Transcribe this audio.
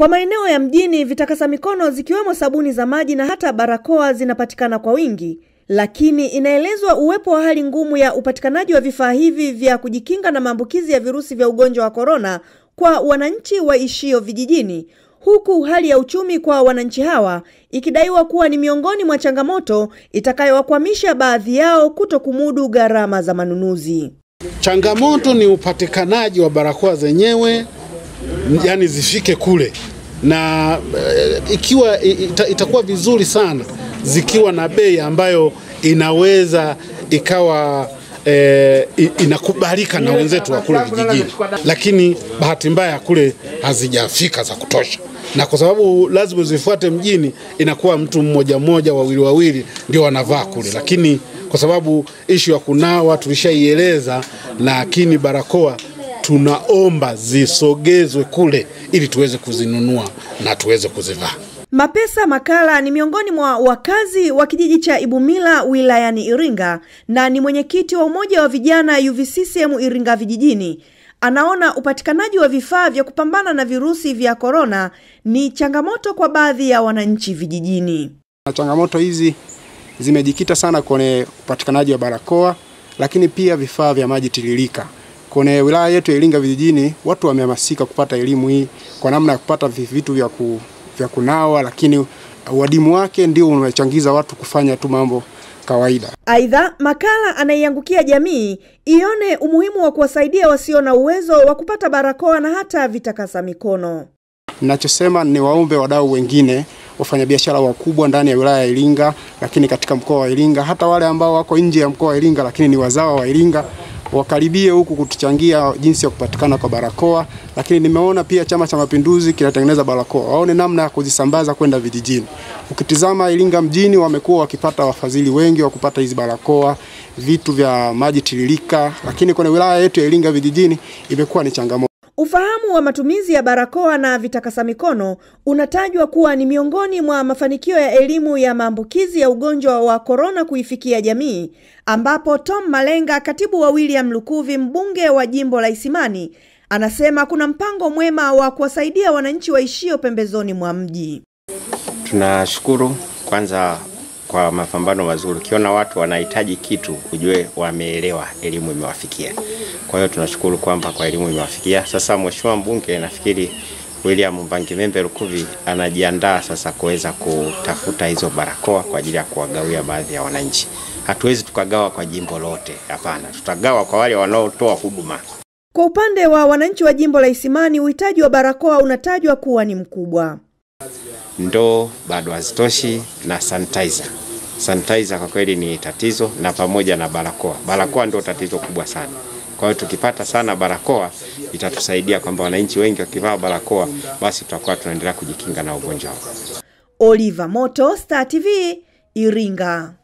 Kwa maeneo ya mjini, vitakasa mikono zikiwemo sabuni za maji na hata barakoa zinapatikana kwa wingi, lakini inaelezwa uwepo wa hali ngumu ya upatikanaji wa vifaa hivi vya kujikinga na maambukizi ya virusi vya ugonjwa wa korona kwa wananchi waishio vijijini, huku hali ya uchumi kwa wananchi hawa ikidaiwa kuwa ni miongoni mwa changamoto itakayowakwamisha baadhi yao kuto kumudu gharama za manunuzi. Changamoto ni upatikanaji wa barakoa zenyewe, yani zifike kule. Na e, ikiwa ita, itakuwa vizuri sana zikiwa na bei ambayo inaweza ikawa e, inakubalika na wenzetu wa kule vijijini, lakini bahati mbaya kule hazijafika za kutosha, na kwa sababu lazima zifuate mjini, inakuwa mtu mmoja mmoja, wawili wawili ndio wanavaa kule, lakini kwa sababu ishu ya kunawa tulishaieleza, lakini barakoa tunaomba zisogezwe kule ili tuweze kuzinunua na tuweze kuzivaa. Mapesa Makala ni miongoni mwa wakazi wa kijiji cha Ibumila wilayani Iringa na ni mwenyekiti wa umoja wa vijana UVCCM Iringa vijijini. Anaona upatikanaji wa vifaa vya kupambana na virusi vya korona ni changamoto kwa baadhi ya wananchi vijijini. Na Changamoto hizi zimejikita sana kwenye upatikanaji wa barakoa, lakini pia vifaa vya maji tiririka. Kwenye wilaya yetu ya Iringa vijijini, watu wamehamasika kupata elimu hii kwa namna ya kupata vitu vya, ku, vya kunawa, lakini uadimu wake ndio unachangiza watu kufanya tu mambo kawaida. Aidha, Makala anaiangukia jamii ione umuhimu wa kuwasaidia wasio na uwezo wa kupata barakoa na hata vitakasa mikono. Ninachosema ni waombe wadau wengine wafanyabiashara wakubwa ndani ya wilaya ya Iringa, lakini katika mkoa wa Iringa, hata wale ambao wako nje ya mkoa wa Iringa lakini ni wazawa wa Iringa wakaribie huku kutuchangia jinsi ya kupatikana kwa barakoa. Lakini nimeona pia Chama cha Mapinduzi kinatengeneza barakoa, waone namna ya kuzisambaza kwenda vijijini. Ukitizama Iringa mjini, wamekuwa wakipata wafadhili wengi wa kupata hizi barakoa, vitu vya maji tiririka, lakini kwenye wilaya yetu ya Iringa vijijini imekuwa ni changamoto. Ufahamu wa matumizi ya barakoa na vitakasa mikono unatajwa kuwa ni miongoni mwa mafanikio ya elimu ya maambukizi ya ugonjwa wa korona kuifikia jamii, ambapo Tom Malenga, katibu wa William Lukuvi, mbunge wa jimbo la Isimani, anasema kuna mpango mwema wa kuwasaidia wananchi waishio pembezoni mwa mji. Tunashukuru kwanza kwa mapambano mazuri. Ukiona watu wanahitaji kitu, ujue wameelewa, elimu imewafikia. Kwa hiyo tunashukuru kwamba kwa elimu imewafikia. Sasa Mheshimiwa mbunge, nafikiri William Mbangimembe Lukuvi anajiandaa sasa kuweza kutafuta hizo barakoa kwa ajili ya kuwagawia baadhi ya wananchi. Hatuwezi tukagawa kwa jimbo lote, hapana, tutagawa kwa wale wanaotoa huduma. Kwa upande wa wananchi wa jimbo la Isimani, uhitaji wa barakoa unatajwa kuwa ni mkubwa. Ndoo bado hazitoshi na sanitizer. Sanitizer kwa kweli ni tatizo, na pamoja na barakoa. Barakoa ndio tatizo kubwa sana. Kwa hiyo tukipata sana barakoa itatusaidia kwamba wananchi wengi wakivaa barakoa, basi tutakuwa tunaendelea kujikinga na ugonjwa. Oliver Moto, Star TV, Iringa.